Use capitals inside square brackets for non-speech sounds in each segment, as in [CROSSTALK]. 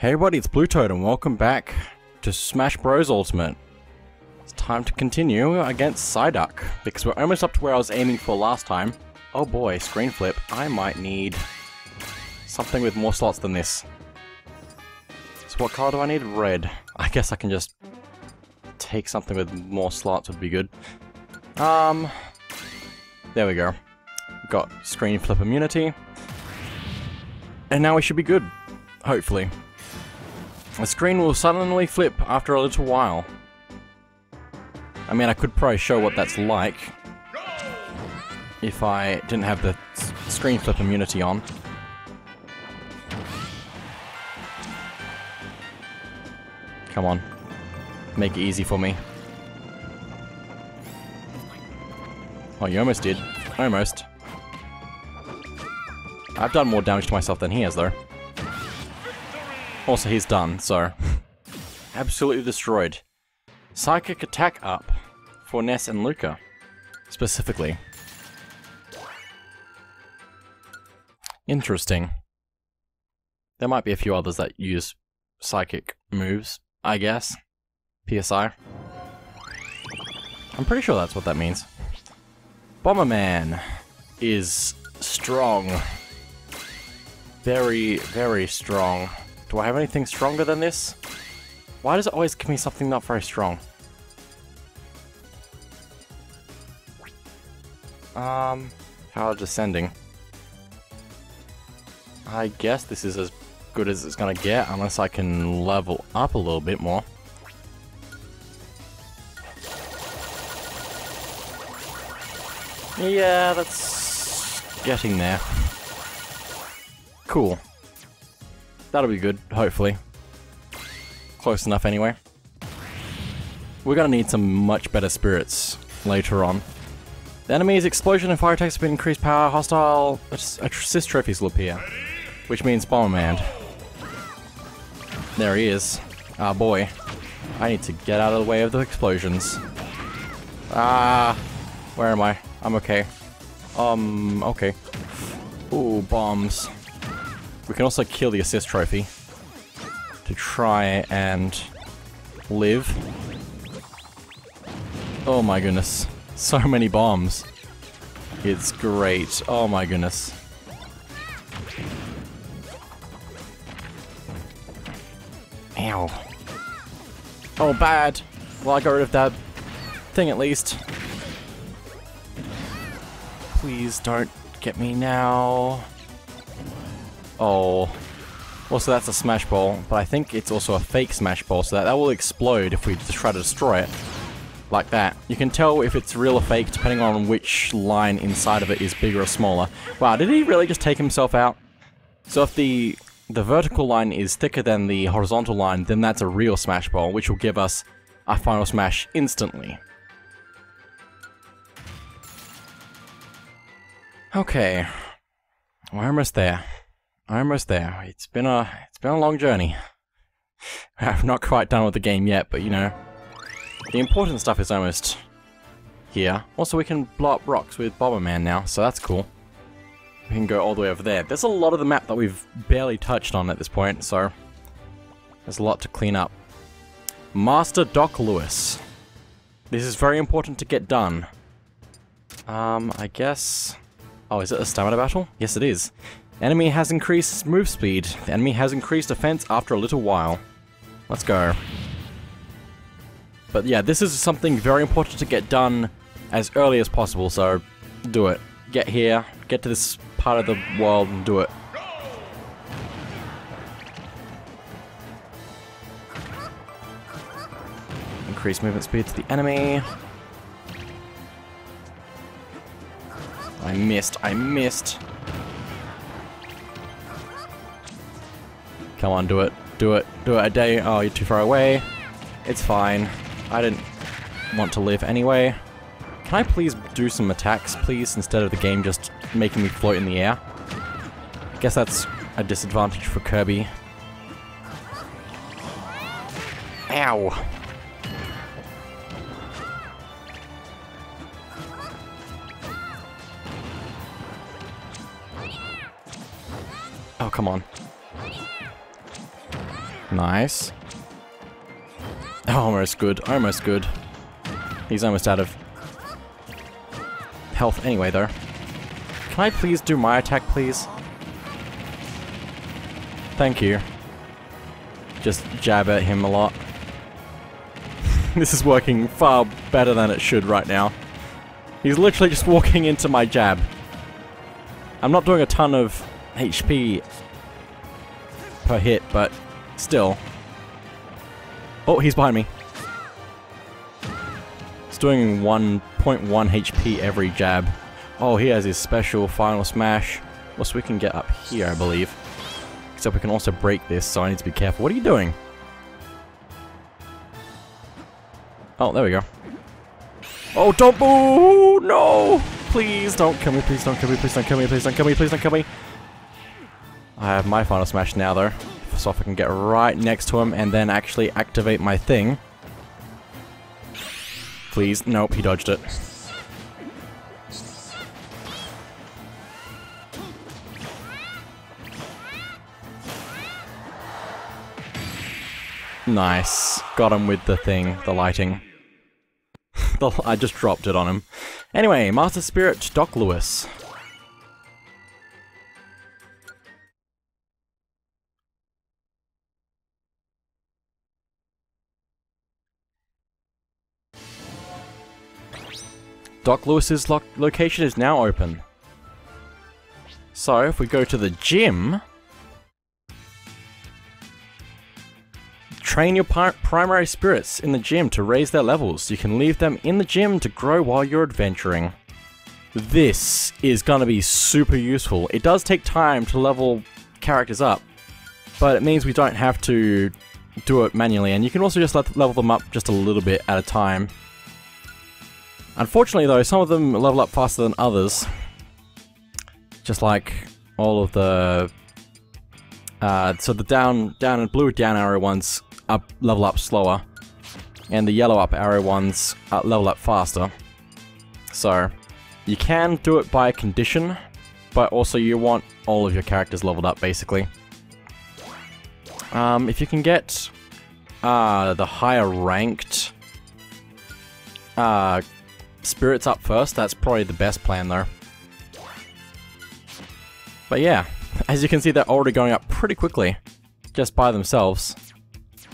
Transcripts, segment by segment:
Hey everybody, it's Blue Toad and welcome back to Smash Bros Ultimate. It's time to continue against Psyduck, because we're almost up to where I was aiming for last time. Oh boy, screen flip. I might need something with more slots than this. So what color do I need? Red. I guess I can just take something with more slots would be good. Um, there we go. Got screen flip immunity. And now we should be good, hopefully. The screen will suddenly flip after a little while. I mean, I could probably show what that's like if I didn't have the screen flip immunity on. Come on. Make it easy for me. Oh, you almost did. Almost. I've done more damage to myself than he has, though. Also, he's done, so... Absolutely destroyed. Psychic attack up for Ness and Lucas, specifically. Interesting. There might be a few others that use psychic moves, I guess. PSI. I'm pretty sure that's what that means. Bomberman is strong. Very, very strong. Do I have anything stronger than this? Why does it always give me something not very strong? Um, power descending. I guess this is as good as it's gonna get, unless I can level up a little bit more. Yeah, that's getting there. Cool. That'll be good, hopefully. Close enough anyway. We're gonna need some much better spirits later on. The enemy's explosion and fire attacks have been increased power, hostile assist trophies will appear. Which means Bomberman. There he is. Ah boy. I need to get out of the way of the explosions. Ah, where am I? I'm okay. Um, okay. Ooh, bombs. We can also kill the assist trophy to try and live. Oh my goodness. So [LAUGHS] many bombs. It's great. Oh my goodness. Ow. Oh, bad. Well, I got rid of that thing at least. Please don't get me now. Oh. Also, that's a Smash Ball, but I think it's also a fake Smash Ball, so that, that will explode if we just try to destroy it. Like that. You can tell if it's real or fake depending on which line inside of it is bigger or smaller. Wow, did he really just take himself out? So if the the vertical line is thicker than the horizontal line, then that's a real Smash Ball, which will give us a Final Smash instantly. Okay. We're almost there. Almost there. It's been a it's been a long journey. [SIGHS] I'm not quite done with the game yet, but you know, the important stuff is almost here. Also, we can blow up rocks with Bomberman now, so that's cool. We can go all the way over there. There's a lot of the map that we've barely touched on at this point, so there's a lot to clean up. Master Doc Louis. This is very important to get done. Um, I guess... Oh, is it a stamina battle? Yes, it is. Enemy has increased move speed. The enemy has increased defense after a little while. Let's go. But yeah, this is something very important to get done as early as possible, so do it. Get here, get to this part of the world and do it. Increase movement speed to the enemy. I missed, I missed. Come on, do it, do it, do it a day. Oh, you're too far away. It's fine. I didn't want to live anyway. Can I please do some attacks, please, instead of the game just making me float in the air? I guess that's a disadvantage for Kirby. Ow! Oh, come on. Nice. almost good, almost good. He's almost out of health anyway, though. Can I please do my attack, please? Thank you. Just jab at him a lot. [LAUGHS] this is working far better than it should right now. He's literally just walking into my jab. I'm not doing a ton of HP per hit, but still. Oh, he's behind me. It's doing 1.1 HP every jab. Oh, he has his special final smash. Well, so we can get up here, I believe. Except we can also break this, so I need to be careful. What are you doing? Oh, there we go. Oh, don't move! No! Please don't kill me, please don't kill me, please don't kill me, please don't kill me, please don't kill me. I have my final smash now, though. So if I can get right next to him and then actually activate my thing. Please. Nope, he dodged it. Nice. Got him with the thing, the lighting. [LAUGHS] I just dropped it on him. Anyway, Master Spirit Doc Louis. Doc Louis's lo location is now open. So, if we go to the gym... Train your primary spirits in the gym to raise their levels. You can leave them in the gym to grow while you're adventuring. This is going to be super useful. It does take time to level characters up, but it means we don't have to do it manually, and you can also just level them up just a little bit at a time. Unfortunately though, some of them level up faster than others. Just like all of the... Uh, so the down, down and blue down arrow ones up level up slower. And the yellow up arrow ones level up faster. So, you can do it by condition, but also you want all of your characters leveled up, basically. Um, if you can get uh, the higher ranked uh, spirits up first, that's probably the best plan though. But yeah, [LAUGHS] as you can see they're already going up pretty quickly, just by themselves.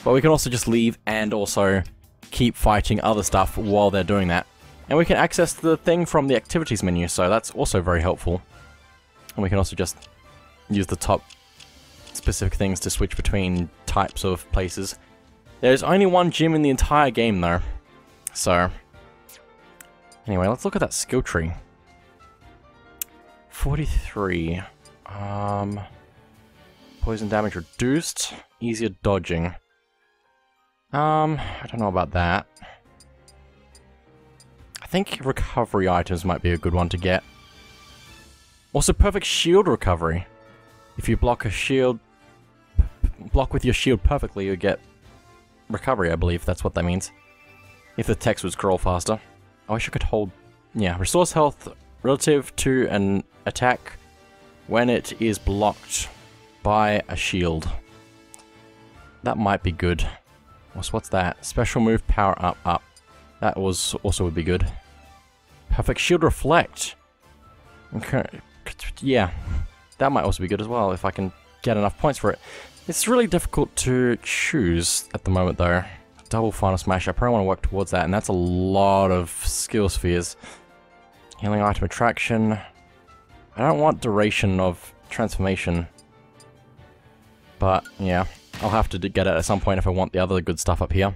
But we can also just leave and also keep fighting other stuff while they're doing that. And we can access the thing from the activities menu, so that's also very helpful. And we can also just use the top specific things to switch between types of places. There's only one gym in the entire game though, so Anyway, let's look at that skill tree. 43. Um, poison damage reduced. Easier dodging. Um, I don't know about that. I think recovery items might be a good one to get. Also, perfect shield recovery. If you block a shield, block with your shield perfectly, you get recovery, I believe that's what that means. If the text would scroll faster. I wish I could hold... Yeah, resource health relative to an attack when it is blocked by a shield. That might be good. What's, what's that? Special move power up up. That was also would be good. Perfect shield reflect. Okay. Yeah. That might also be good as well if I can get enough points for it. It's really difficult to choose at the moment though double final smash. I probably want to work towards that, and that's a lot of skill spheres. Healing item attraction. I don't want duration of transformation. But, yeah. I'll have to get it at some point if I want the other good stuff up here.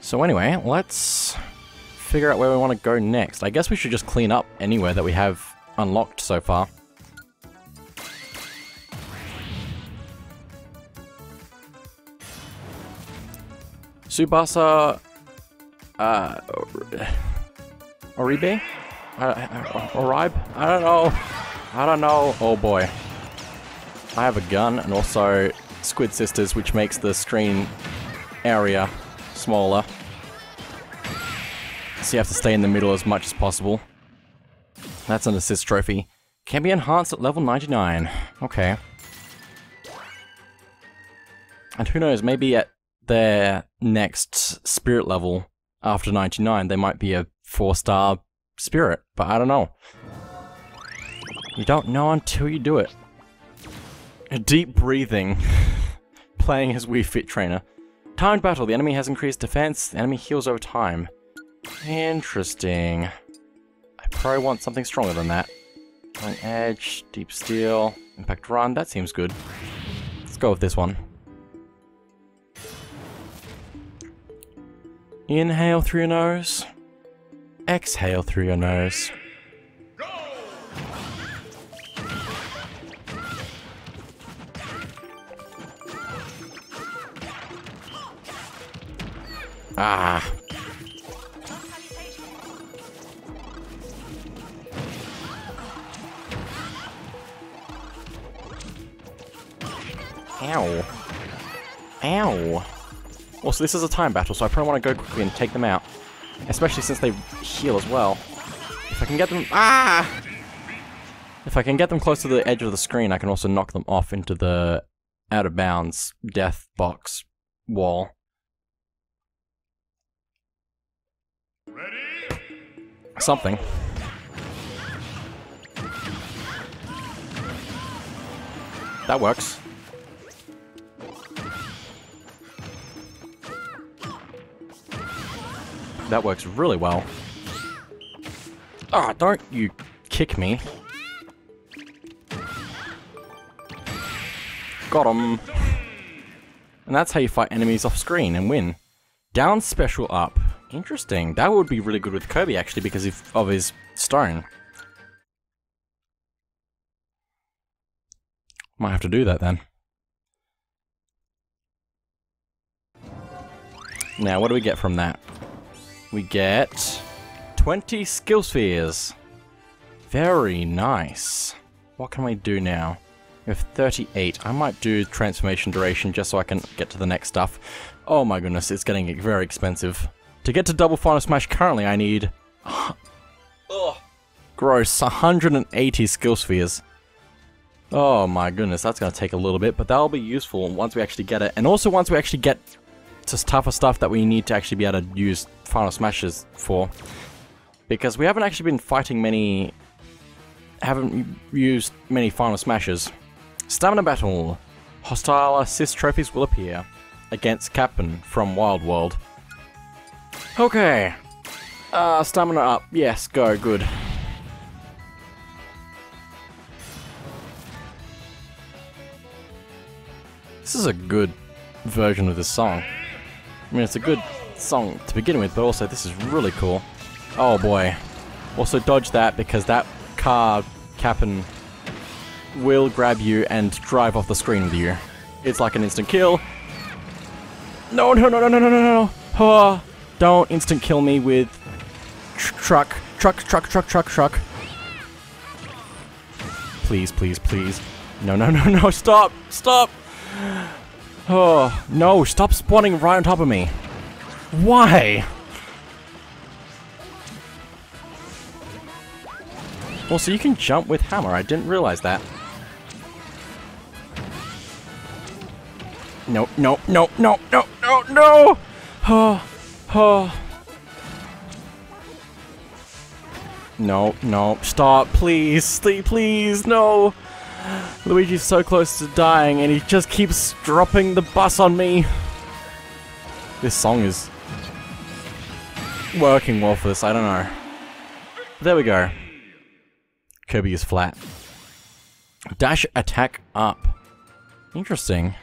So anyway, let's figure out where we want to go next. I guess we should just clean up anywhere that we have unlocked so far. Tsubasa... Uh... Oribe? Uh, Oribe? I don't know. I don't know. Oh boy. I have a gun and also Squid Sisters, which makes the screen area smaller. So you have to stay in the middle as much as possible. That's an assist trophy. Can be enhanced at level 99. Okay. And who knows, maybe at their next spirit level after 99, they might be a 4-star spirit, but I don't know. You don't know until you do it. A deep breathing. [LAUGHS] Playing as Wii Fit Trainer. Timed battle. The enemy has increased defense. The enemy heals over time. Interesting. I probably want something stronger than that. An edge, deep steel, impact run. That seems good. Let's go with this one. Inhale through your nose. Exhale through your nose. Ah. Ow. Ow. Well, so this is a time battle, so I probably want to go quickly and take them out. Especially since they heal as well. If I can get them... Ah! If I can get them close to the edge of the screen, I can also knock them off into the out-of-bounds death box wall. Something. That works. That works really well. Ah, oh, don't you kick me. Got him. And that's how you fight enemies off screen and win. Down special up. Interesting. That would be really good with Kirby, actually, because of his stone. Might have to do that, then. Now, what do we get from that? We get 20 skill spheres. Very nice. What can we do now? We have 38. I might do transformation duration just so I can get to the next stuff. Oh my goodness, it's getting very expensive. To get to double final smash currently, I need... [GASPS] oh, gross, 180 skill spheres. Oh my goodness, that's going to take a little bit, but that'll be useful once we actually get it. And also once we actually get to tougher stuff that we need to actually be able to use final smashes for. Because we haven't actually been fighting many... haven't used many final smashes. Stamina battle. Hostile assist trophies will appear against Kapp'n from Wild World. Okay. Uh, stamina up. Yes, go. Good. This is a good version of this song. I mean, it's a good song to begin with, but also this is really cool. Oh boy. Also dodge that because that car Kapp'n will grab you and drive off the screen with you. It's like an instant kill. No, no, no, no, no, no, no, no. Oh. Don't instant kill me with tr truck, truck, truck, truck, truck, truck. Please, please, please. No, no, no, no, [LAUGHS] stop, stop. Oh, no, stop spawning right on top of me. Why? Also, you can jump with hammer. I didn't realize that. No, no, no, no, no, no, no! Oh. [SIGHS] Oh. [SIGHS] No, no, stop, please, stay, please, no! [GASPS] Luigi's so close to dying and he just keeps dropping the bus on me. This song is working well for this, I don't know. There we go. Kirby is flat. Dash attack up. Interesting.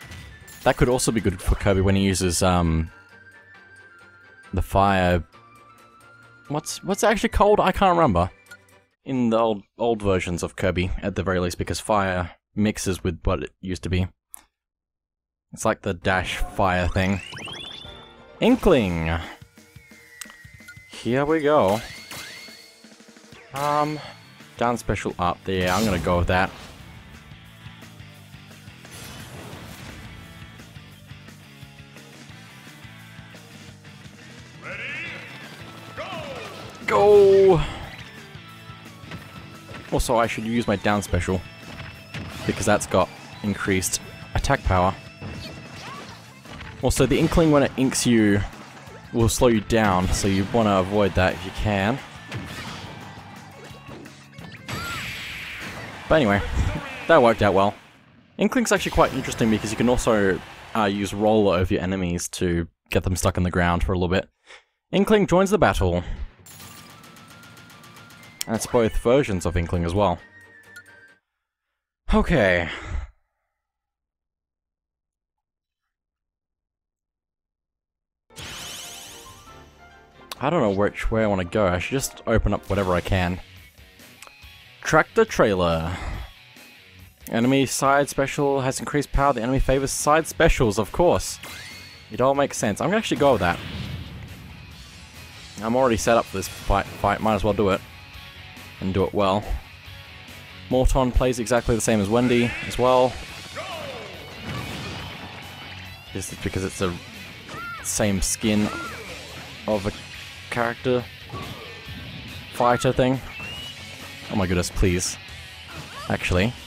That could also be good for Kirby when he uses um, the fire... What's what's actually called? I can't remember. In the old old versions of Kirby, at the very least, because fire mixes with what it used to be. It's like the dash fire thing. Inkling! Here we go. Um, down special up there, I'm gonna go with that. Ready, go! go! Also, I should use my down special. Because that's got increased attack power. Also, the Inkling, when it inks you, will slow you down, so you want to avoid that if you can. But anyway, that worked out well. Inkling's actually quite interesting because you can also uh, use roll over your enemies to get them stuck in the ground for a little bit. Inkling joins the battle. That's both versions of Inkling as well. Okay. I don't know which way I want to go. I should just open up whatever I can. Tractor trailer. Enemy side special has increased power. The enemy favors side specials, of course. It all makes sense. I'm gonna actually go with that. I'm already set up for this fight. Fight, might as well do it, and do it well. Morton plays exactly the same as Wendy as well. This is because it's the same skin of a character fighter thing. Oh my goodness, please. Actually. [SIGHS]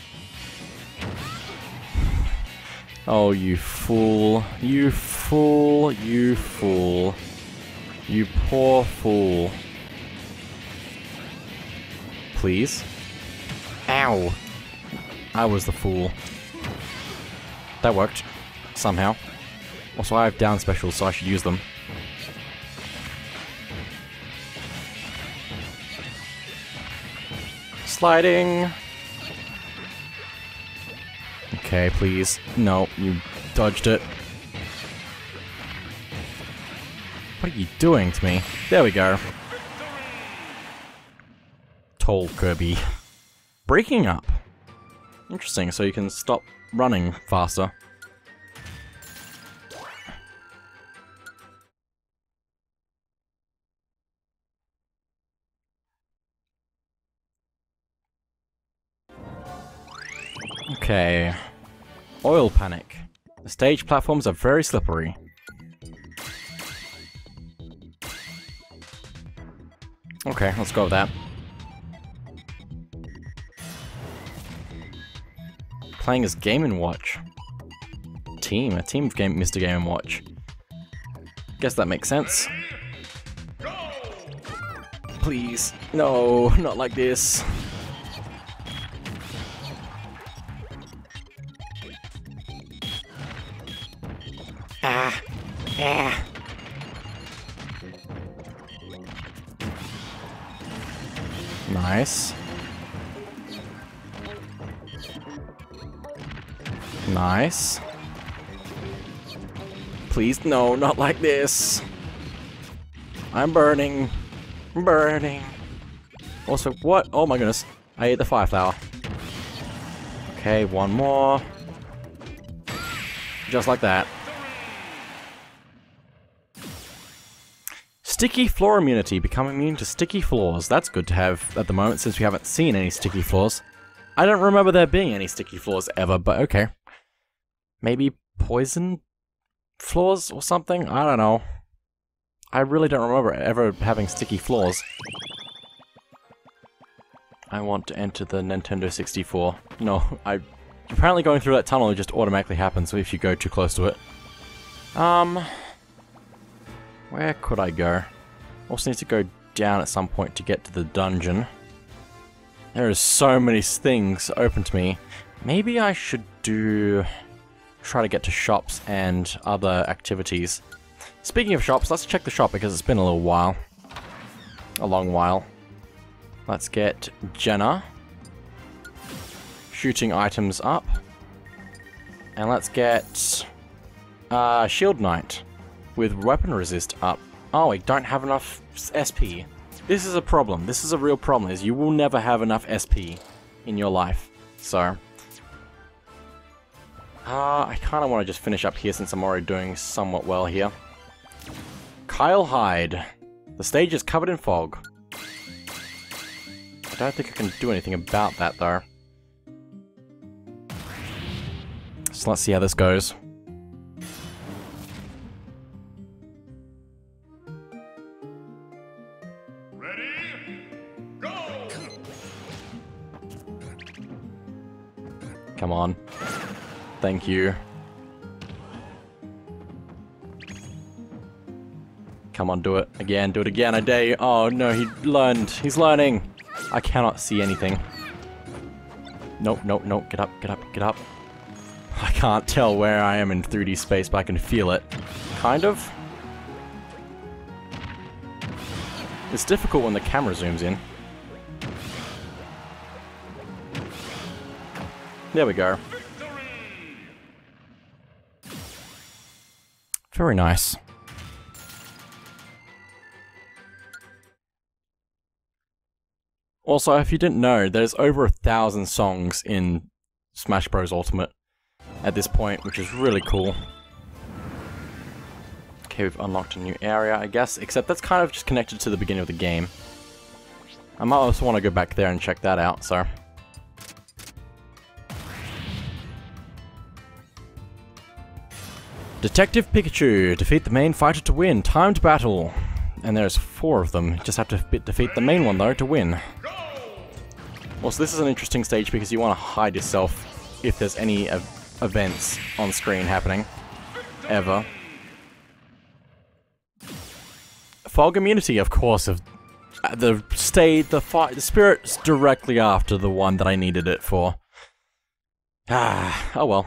Oh, you fool. You fool. You fool. You poor fool. Please. Ow. I was the fool. That worked. Somehow. Also, I have down specials, so I should use them. Sliding! Okay, please. No, you dodged it. What are you doing to me? There we go. Tall Kirby. Breaking up. Interesting, so you can stop running faster. Okay. Oil panic. The stage platforms are very slippery. Okay, let's go with that. Playing as Game & Watch. Team, a team of game, Mr. Game & Watch. Guess that makes sense. Please. No, not like this. No, not like this. I'm burning. burning. Also, what? Oh my goodness. I ate the fire flower. Okay, one more. Just like that. Sticky floor immunity. Become immune to sticky floors. That's good to have at the moment since we haven't seen any sticky floors. I don't remember there being any sticky floors ever, but okay. Maybe poison floors or something? I don't know. I really don't remember ever having sticky floors. I want to enter the Nintendo 64. No, I... Apparently going through that tunnel just automatically happens if you go too close to it. Um... Where could I go? Also need to go down at some point to get to the dungeon. There are so many things open to me. Maybe I should do... Try to get to shops and other activities. Speaking of shops, let's check the shop because it's been a little while. A long while. Let's get Jenna. Shooting items up. And let's get... Uh, Shield Knight with weapon resist up. Oh, we don't have enough SP. This is a problem. This is a real problem, is you will never have enough SP in your life. So... Uh, I kind of want to just finish up here since I'm already doing somewhat well here. Kyle Hyde. The stage is covered in fog. I don't think I can do anything about that, though. So let's see how this goes. Thank you. Come on, do it again, do it again, dare you. Oh no, he learned. He's learning. I cannot see anything. Nope, nope, nope. Get up, get up, get up. I can't tell where I am in 3D space, but I can feel it. Kind of. It's difficult when the camera zooms in. There we go. Very nice. Also, if you didn't know, there's over a thousand songs in Smash Bros. Ultimate at this point, which is really cool. Okay, we've unlocked a new area, I guess, except that's kind of just connected to the beginning of the game. I might also want to go back there and check that out, so... Detective Pikachu, defeat the main fighter to win, timed battle. And there's four of them, just have to defeat the main one though to win. Also, this is an interesting stage because you want to hide yourself if there's any ev events on screen happening. Ever. Fog Immunity, of course, of uh, the state, the fight, the spirit's directly after the one that I needed it for. Ah, oh well.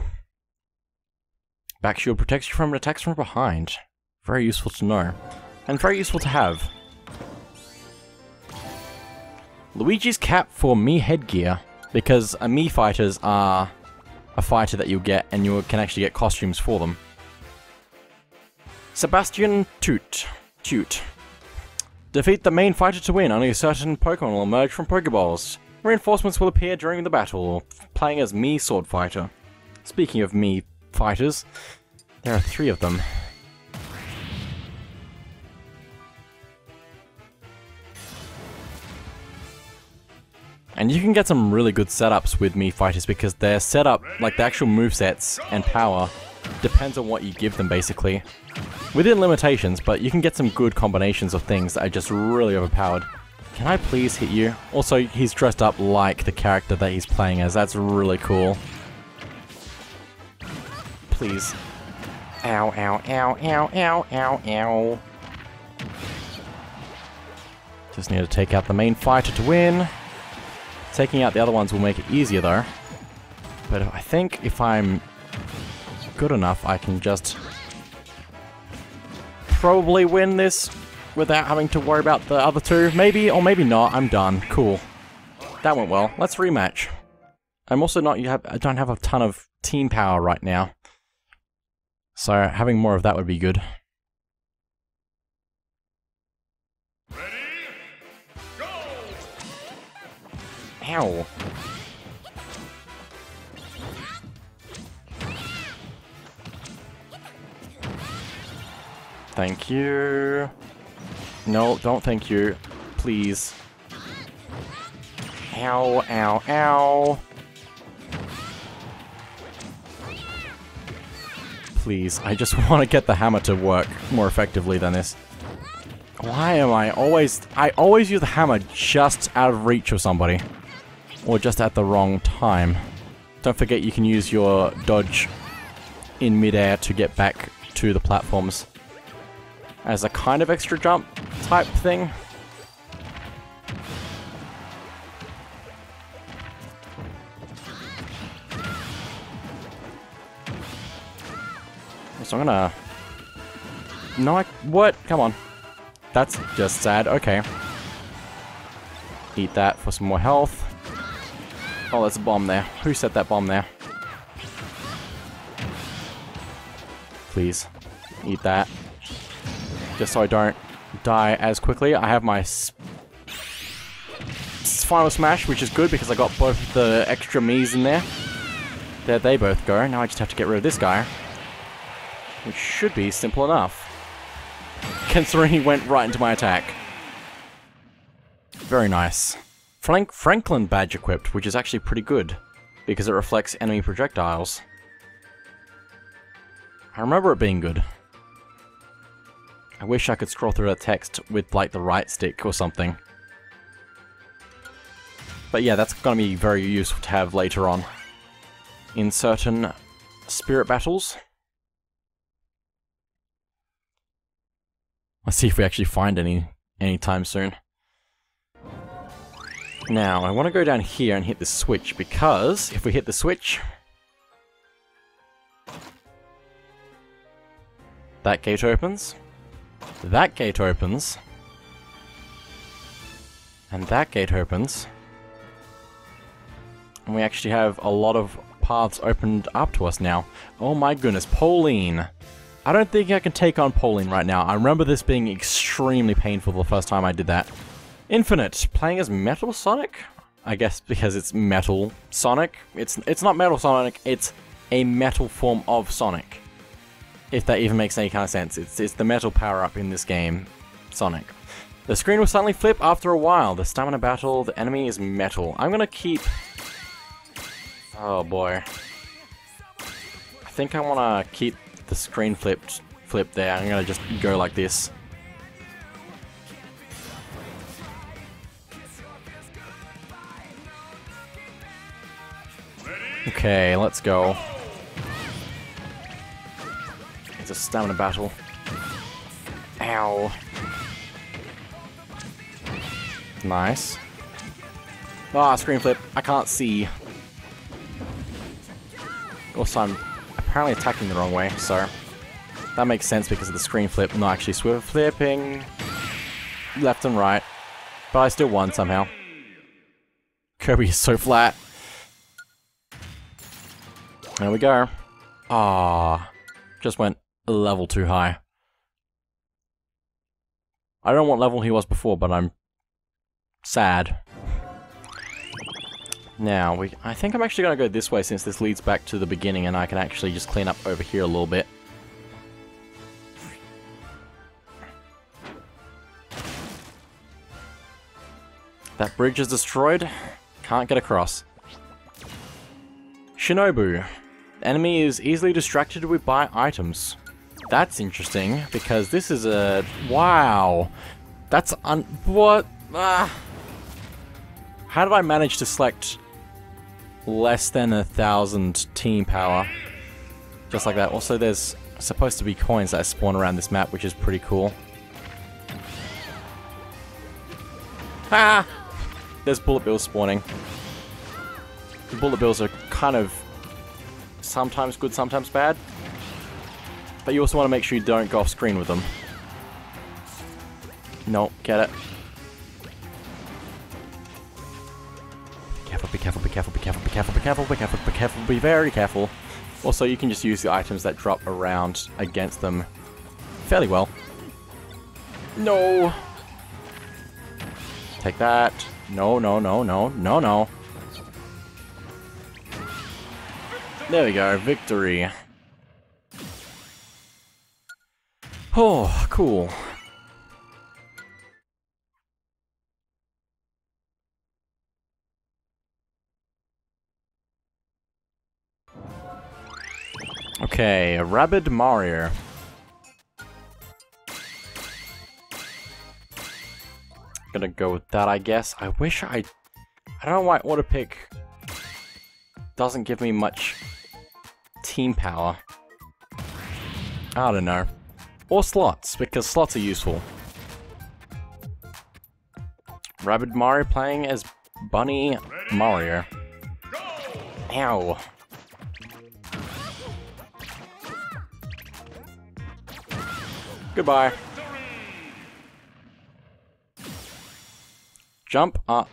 Back shield protects you from attacks from behind. Very useful to know. And very useful to have. Luigi's cap for Mii headgear, because uh, a Mii fighters are a fighter that you'll get, and you can actually get costumes for them. Sebastian Toot. Toot. Defeat the main fighter to win, only a certain Pokemon will emerge from Pokeballs. Reinforcements will appear during the battle, playing as Mii Sword Fighter. Speaking of Mii fighters, there are three of them. And you can get some really good setups with Mii Fighters because their setup, like the actual movesets and power, depends on what you give them basically. Within limitations, but you can get some good combinations of things that are just really overpowered. Can I please hit you? Also, he's dressed up like the character that he's playing as. That's really cool. Please. Ow, ow, ow, ow, ow, ow, ow. Just need to take out the main fighter to win. Taking out the other ones will make it easier though. But I think if I'm good enough, I can just probably win this without having to worry about the other two. Maybe, or maybe not. I'm done. Cool. That went well. Let's rematch. I'm also not, you have, I don't have a ton of team power right now. So having more of that would be good. Ow. Thank you. No, don't thank you. Please. Ow, ow, ow. Please, I just [LAUGHS] want to get the hammer to work more effectively than this. Why am I always... I always use the hammer just out of reach of somebody. Or just at the wrong time. Don't forget you can use your dodge in midair to get back to the platforms. As a kind of extra jump type thing. So I'm gonna... No, I... What? Come on. That's just sad. Okay. Eat that for some more health. Oh, there's a bomb there. Who set that bomb there? Please. Eat that. Just so I don't die as quickly. I have my final smash, which is good because I got both the extra Mii's in there. There they both go. Now I just have to get rid of this guy. Which should be simple enough. Considering he went right into my attack. Very nice. Frank Franklin badge equipped, which is actually pretty good, because it reflects enemy projectiles. I remember it being good. I wish I could scroll through that text with, like, the right stick or something. But yeah, that's gonna be very useful to have later on. in certain spirit battles. Let's see if we actually find any anytime soon. Now, I want to go down here and hit the switch, because if we hit the switch... That gate opens. That gate opens. And that gate opens. And we actually have a lot of paths opened up to us now. Oh my goodness, Pauline! I don't think I can take on Pauline right now. I remember this being extremely painful the first time I did that. Infinite, playing as Metal Sonic? I guess because it's Metal Sonic. It's it's not Metal Sonic, it's a metal form of Sonic. If that even makes any kind of sense. It's, it's the metal power-up in this game, Sonic. The screen will suddenly flip after a while. The stamina battle, the enemy is metal. I'm gonna keep... Oh boy. I think I wanna keep the screen flipped flip there. I'm gonna just go like this. Okay, let's go. It's a stamina battle. Ow. Nice. Ah, screen flip. I can't see. Also, I'm apparently attacking the wrong way, so... That makes sense because of the screen flip, not actually swivel flipping left and right. But I still won somehow. Kirby is so flat. There we go. Ah, just went a level too high. I don't know what level he was before, but I'm sad. Now, we, I think I'm actually going to go this way since this leads back to the beginning and I can actually just clean up over here a little bit. That bridge is destroyed. Can't get across. Shinobu. Enemy is easily distracted with by items. That's interesting, because this is a... Wow! That's un... What? Ah! How did I manage to select less than a thousand team power. Just like that. Also, there's supposed to be coins that spawn around this map, which is pretty cool. Ah! There's bullet bills spawning. The bullet bills are kind of sometimes good, sometimes bad. But you also want to make sure you don't go off screen with them. Nope, get it. Be careful, be careful, be careful, be careful, be careful, be careful, be careful, be very careful. Also, you can just use the items that drop around against them fairly well. No! Take that. No, no, no, no, no, no. There we go, victory. Oh, cool. Okay, Rabbid Mario. Gonna go with that, I guess. I wish I... I don't know why auto pick doesn't give me much team power. I don't know. Or slots, because slots are useful. Rabbid Mario playing as Bunny Mario. Ow. Goodbye. Jump up.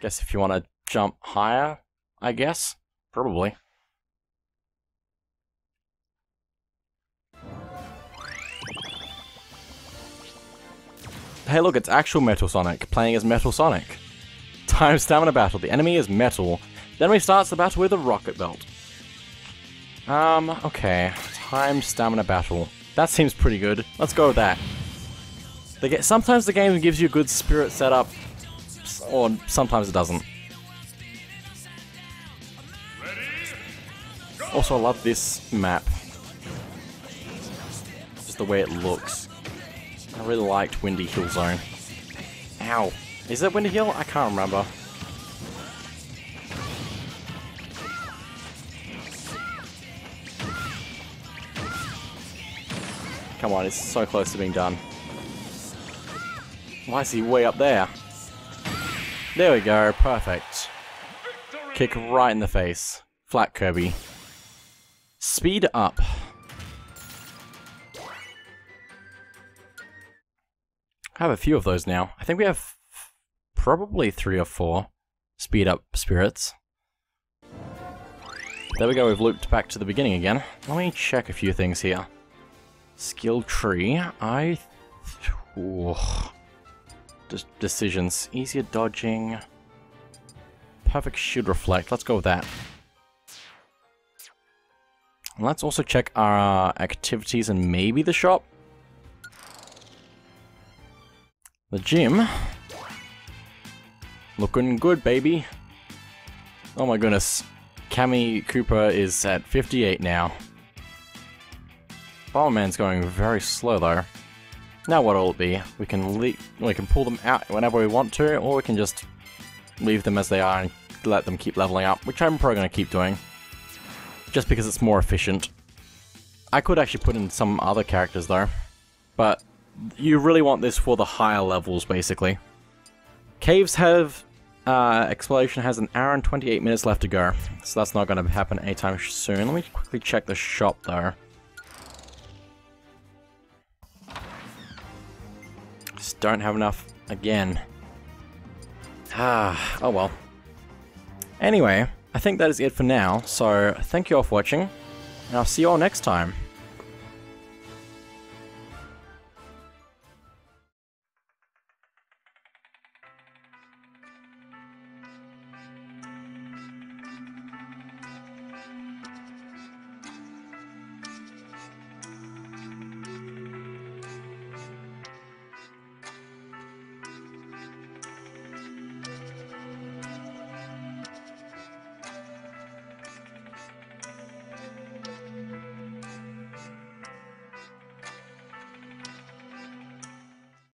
Guess if you want to jump higher, I guess? Probably. Hey look, it's actual Metal Sonic, playing as Metal Sonic. Time stamina battle. The enemy is metal. Then we starts the battle with a rocket belt. Um, okay. Time stamina battle. That seems pretty good. Let's go with that. Sometimes the game gives you a good spirit setup, or sometimes it doesn't. Also, I love this map. Just the way it looks. I really liked Windy Hill Zone. Ow. Is it Windy Hill? I can't remember. Come on, it's so close to being done. Why is he way up there? There we go, perfect. Kick right in the face. Flat Kirby. Speed up. I have a few of those now. I think we have probably three or four speed up spirits. There we go, we've looped back to the beginning again. Let me check a few things here. Skill tree, I... Decisions. Easier dodging. Perfect shield reflect, let's go with that. let's also check our activities and maybe the shop. The gym. Looking good, baby. Oh my goodness. Kammy Koopa is at 58 now. Bomberman's going very slow though. Now what'll it be? We can we can pull them out whenever we want to, or we can just leave them as they are and let them keep leveling up, which I'm probably going to keep doing. Just because it's more efficient. I could actually put in some other characters though, but you really want this for the higher levels, basically. Caves have... Uh, Exploration has an hour and 28 minutes left to go, so that's not going to happen anytime soon. Let me quickly check the shop, though. Don't have enough again. Ah, [SIGHS] oh well. Anyway, I think that is it for now, so thank you all for watching, and I'll see you all next time.